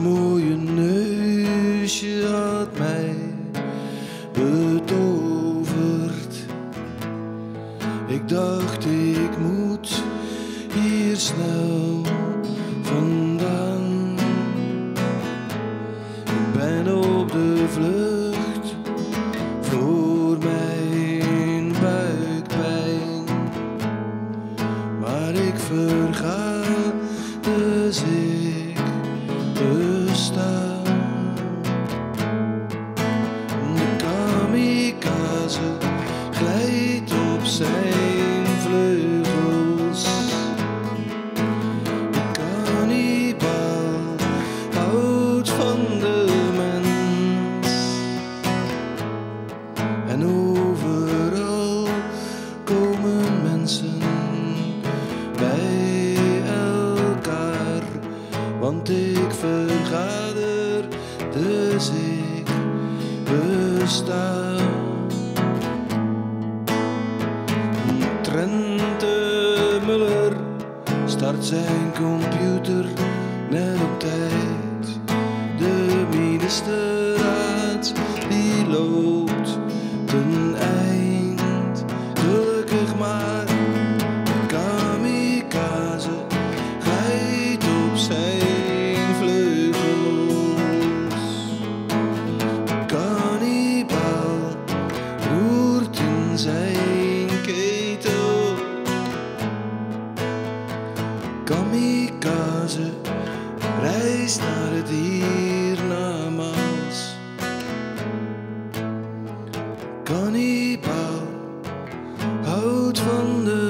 mooie neusje had mij betoverd. Ik dacht ik moet hier snel vandaan. Ik ben op de vlucht voor mijn buikpijn. Maar ik verga dus ik bestaan. De kamikaze glijdt op zijn vleugels. De kannibaal houdt van de mens. En overal Want ik vergader, dus ik besta. Trente Muller start zijn computer net op tijd. De ministerraad die loopt ten eind. Reist naar het hiernamaals. Kannibaal houdt van de